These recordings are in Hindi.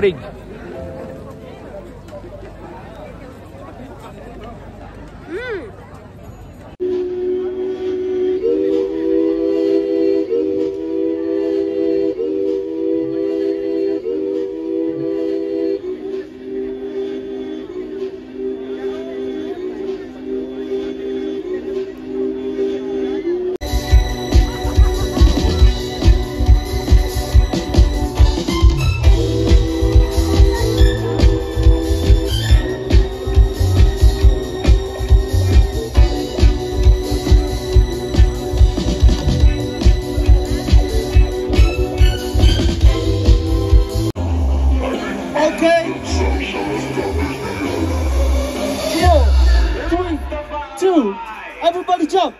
Corín. Okay. Four, three, two, everybody jump.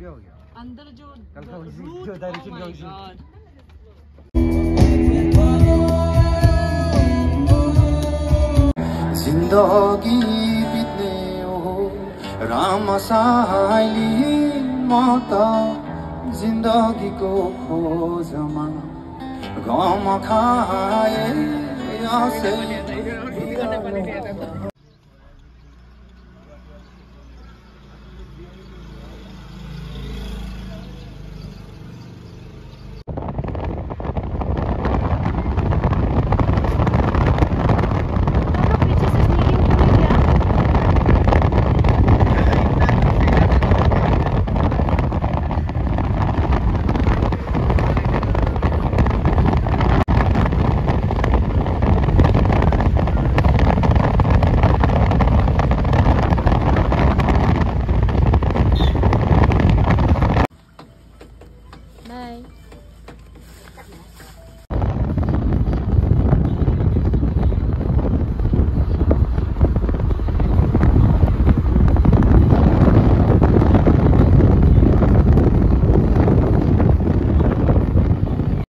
क्या हो गया। अंदर जो रूट डायरेक्शन क्या हो राम साली म त जिन्दगीको खोजमा गम खाए